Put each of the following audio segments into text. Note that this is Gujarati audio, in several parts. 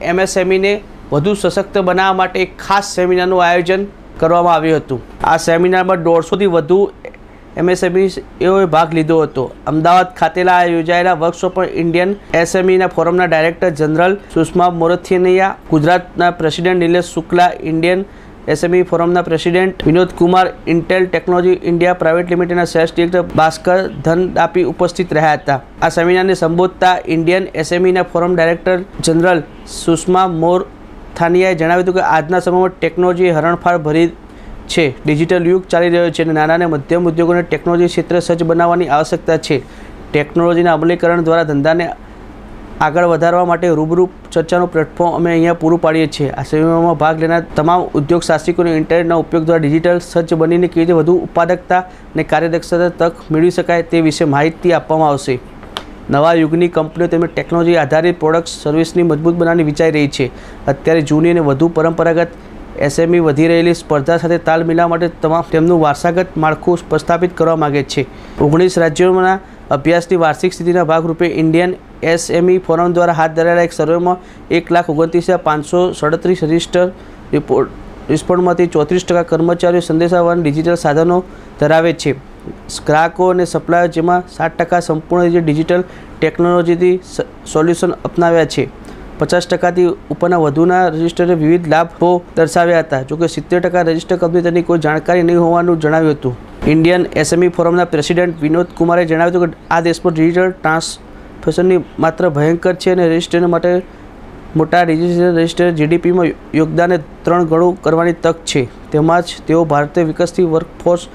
એમએસએમઈને વધુ સશક્ત બનાવવા માટે એક ખાસ સેમિનારનું આયોજન કરવામાં આવ્યું હતું. આ સેમિનારમાં દોઢસોથી વધુ એમએસએમઈઓએ ભાગ લીધો હતો. અમદાવાદ ખાતેલા યોજાયેલા વર્કશોપ ઇન્ડિયન એસએમઈના ફોરમના ડાયરેક્ટર જનરલ સુષ્મા મોરથિયનિયા, ગુજરાતના president Nilesh Shukla, Indian SME ફોરમના president Vinod Kumar Intel technology India private લિમિટેડના સેલ્સ ડિરેક્ટર ભાસ્કર ધનદાપી ઉપસ્થિત રહ્યા હતા. આ સેમિનારને સંબોધતા ઇન્ડિયન એસએમઈના ફોરમ ડાયરેક્ટર જનરલ સુષ્મા મોર થાનિયાએ જણાવ્યું હતું કે આજના સમયમાં ટેકનોલોજી હરણફાળ ભરી છે. ડિજિટલ યુગ ચાલી રહ્યો છે અને નાના અને મધ્યમ ઉદ્યોગોને ટેકનોલોજી ક્ષેત્રે સજ્જ બનાવવાની આવશ્યકતા છે. ટેકનોલોજીના અમલીકરણ દ્વારા ધંધાને આગળ વધારવા માટે રૂબરૂ ચર્ચાનું પ્લેટફોર્મ અમે અહીંયા પૂરું પાડીએ છીએ. આ સેમિનારમાં ભાગ લેનાર તમામ ઉદ્યોગ સાહસિકોને ઇન્ટરનેટના ઉપયોગ દ્વારા ડિજિટલ સજ્જ બનીને કેવી રીતે વધુ ઉત્પાદકતા અને કાર્યદક્ષતા તક મેળવી શકાય તે વિશે માહિતી આપવામાં આવશે. નવા યુગની કંપનીઓ તેમજ ટેકનોલોજી આધારિત પ્રોડક્ટ્સ, સર્વિસની મજબૂત બનાવવાની વિચારી રહી છે. અત્યારે જૂની અને વધુ પરંપરાગત એસએમઈ વધી રહેલી સ્પર્ધા સાથે તાલ મિલાવવા માટે તમામ તેમનું વારસાગત માળખું પ્રસ્થાપિત કરવા માગે છે. ઓગણીસ રાજ્યોના અભ્યાસની વાર્ષિક સ્થિતિના ભાગરૂપે ઇન્ડિયન એસએમઈ ફોરમ દ્વારા હાથ ધરાયેલા એક સર્વેમાં એક લાખ ઓગણત્રીસ હજાર પાંચસો સડત્રીસ રજિસ્ટર રિપોર્ટ, રિસ્પોન્ડમાંથી ચોત્રીસ ટકા કર્મચારીઓ સંદેશાવાન ડિજિટલ સાધનો ધરાવે છે. ગ્રાહકો અને સપ્લાયર જેમાં સાત ટકા સંપૂર્ણ રીતે ડિજિટલ ટેકનોલોજીથી સોલ્યુશન અપનાવ્યા છે. પચાસ ટકાથી ઉપરના વધુના રજિસ્ટરે વિવિધ લાભો દર્શાવ્યા હતા. જોકે સિત્તેર ટકા રજિસ્ટર કંપની તેની કોઈ જાણકારી નહીં હોવાનું જણાવ્યું હતું. ઇન્ડિયન એસએમઈ ફોરમના પ્રેસિડેન્ટ વિનોદ કુમારે જણાવ્યું હતું કે આ દેશમાં ડિજિટલ ટ્રાન્સફેશનની માત્ર ભયંકર છે અને રજિસ્ટ્રેશન માટે મોટા ડિજિટલ રજિસ્ટર જીડીપીમાં યોગદાને ત્રણ ગણું કરવાની તક છે. તેમાં જ તેઓ ભારતીય વિકસતી વર્કફોર્સ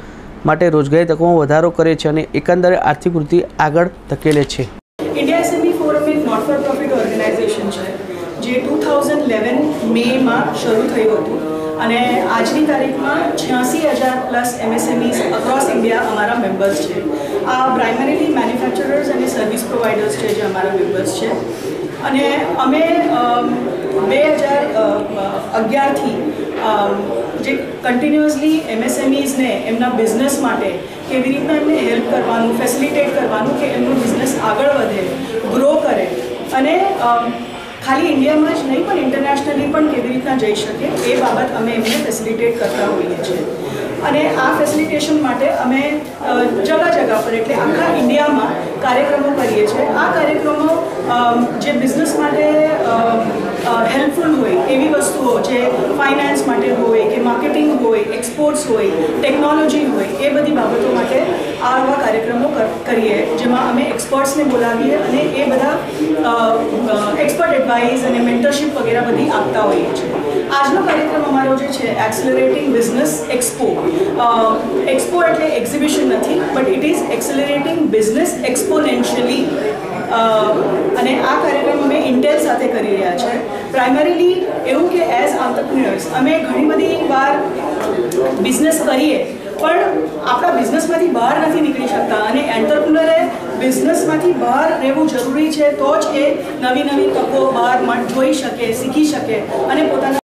માટે રોજગારી તકોમાં વધારો કરે છે અને એકંદરે આર્થિક વૃદ્ધિ આગળ ધકેલે છે ઇન્ડિયા એસએમઈ ફોરમ એક નોટ ફોર પ્રોફિટ ઓર્ગેનાઇઝેશન છે જે ટુ થાઉઝન્ડ ઇલેવન મેમાં શરૂ થયું હતું. અને આજની તારીખમાં છ્યાસી હજાર પ્લસ એમએસએમઈસ અક્રોસ ઇન્ડિયા અમારા મેમ્બર્સ છે. આ પ્રાઇમરીલી મેન્યુફેક્ચરર્સ અને સર્વિસ પ્રોવાઇડર્સ છે જે અમારા મેમ્બર્સ છે. અને અમે બે હજાર અગિયારથી જે કન્ટિન્યુઅસલી એમએસએમઈઝને એમના બિઝનેસ માટે કેવી રીતના એમને હેલ્પ કરવાનું ફેસિલિટેટ કરવાનું કે એમનું બિઝનેસ આગળ વધે ગ્રો કરે. અને ખાલી ઇન્ડિયામાં જ નહીં, પણ ઇન્ટરનેશનલી પણ કેવી રીતના જઈ શકે એ બાબત અમે એમને ફેસિલિટેટ કરતા હોઈએ છીએ. અને આ ફેસિલિટેશન માટે અમે જગા જગા પર એટલે આખા ઇન્ડિયામાં કાર્યક્રમો કરીએ છીએ. આ કાર્યક્રમો જે બિઝનેસ માટે હેલ્પફુલ હોય, એવી વસ્તુઓ જે ફાઇનાન્સ માટે હોય, કે માર્કેટિંગ હોય એક્સપોર્ટ્સ હોય ટેકનોલોજી હોય, એ બધી બાબતો માટે આ કરીએ, જેમાં અમે એક્સપર્ટ્સને બોલાવીએ અને એ બધા એક્સપર્ટ એડવાઇસ અને મેન્ટરશીપ વગેરે બધી આપતા હોઈએ છીએ. આજનો કાર્યક્રમ અમારો જે છે એક્સેલરેટિંગ બિઝનેસ એક્સપો એક્સપો એટલે એક્ઝિબિશન નથી but it is accelerating business exponentially અને આ કાર્યક્રમ અમે ઇન્ટેલ સાથે કરી રહ્યા છે. પ્રાઇમરીલી એવું કે એઝ આંતરપ્રિન્યર્સ અમે ઘણી બધી વાર બિઝનેસ કરીએ પણ આપણા બિઝનેસમાંથી બહાર નથી નીકળી શકતા અને એન્ટરપ્રુનરે બિઝનેસમાંથી બહાર રહેવું જરૂરી છે તો જ એ નવી નવી તકો બહાર જોઈ શકે, શીખી શકે અને પોતાના